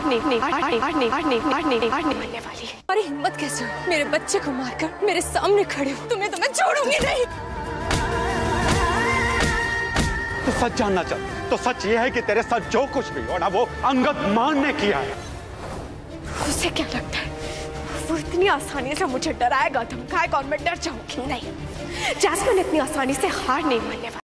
मरने वाली अरे हिम्मत कैसे हो मेरे बच्चे को मारकर मेरे सामने खड़े हो। तुम्हें तो मैं छोड़ूँगी नहीं। तो सच जानना चाहती तो सच ये है कि तेरे साथ जो कुछ भी हो ना वो अंगद मान ने किया है। उसे क्या लगता है? वो इतनी आसानी से मुझे डराएगा धमकाएगा और मैं डर जाऊँगी नहीं। जैस्मिन इतनी आसानी से हार नहीं मानने वाली।